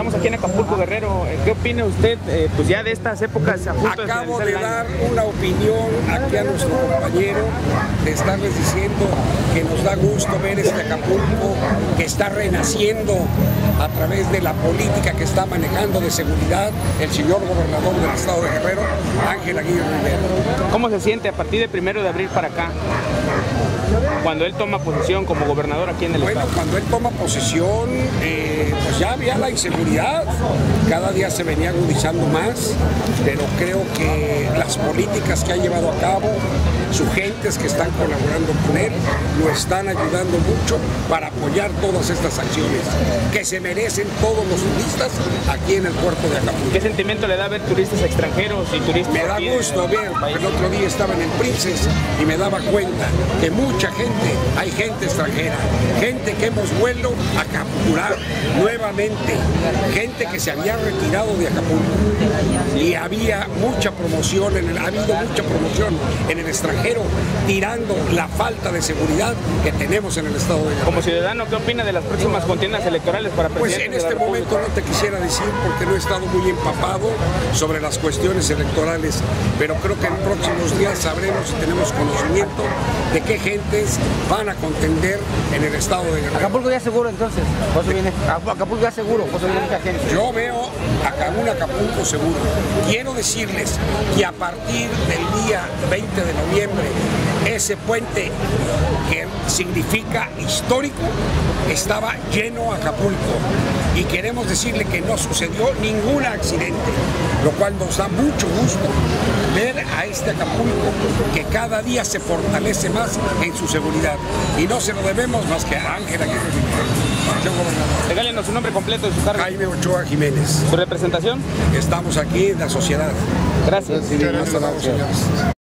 Estamos aquí en Acapulco Guerrero. Eh, ¿Qué opina usted eh, pues ya de estas épocas a punto Acabo de, dar una opinión aquí a nuestro compañero, de estarles diciendo que nos da gusto ver este Acapulco que está renaciendo a través de la política que está manejando de seguridad el señor gobernador del estado de Guerrero, Ángel Aguirre Rivera. ¿Cómo se siente a partir del primero de abril para acá? Cuando él toma posición como gobernador aquí en el Bueno, estado. cuando él toma posesión, eh, pues ya había la inseguridad, cada día se venía agudizando más, pero creo que las políticas que ha llevado a cabo, sus gentes que están colaborando con él, lo están ayudando mucho para apoyar todas estas acciones que se merecen todos los turistas aquí en el puerto de Acapulco. ¿Qué sentimiento le da ver turistas extranjeros y turistas Me da aquí gusto ver, el otro día estaba en el Princes y me daba cuenta que mucha gente, hay gente extranjera, gente que hemos vuelto a capturar nuevamente, gente que se había retirado de Acapulco y había mucha promoción, en el, ha habido mucha promoción en el extranjero, tirando la falta de seguridad que tenemos en el estado de Guerrero. Como ciudadano, ¿qué opina de las próximas contiendas electorales para Pues presidente en de la este momento no te quisiera decir porque no he estado muy empapado sobre las cuestiones electorales, pero creo que en próximos días sabremos y tenemos conocimiento de qué gentes van a contender en el estado de Guerrero. Acapulco ya seguro entonces, eso viene. Acapulco ya seguro, eso viene mucha gente. Yo veo un Acapulco seguro. Quiero decirles que a partir del día 20 de noviembre, ese puente que significa histórico estaba lleno Acapulco. Y queremos decirle que no sucedió ningún accidente, lo cual nos da mucho gusto ver a este Acapulco que cada día se fortalece más en su seguridad. Y no se lo debemos más que a Ángel Regálenos su nombre completo de su cargo. Jaime Ochoa Jiménez. Su representación. Estamos aquí en la sociedad. Gracias. Hasta luego, señores.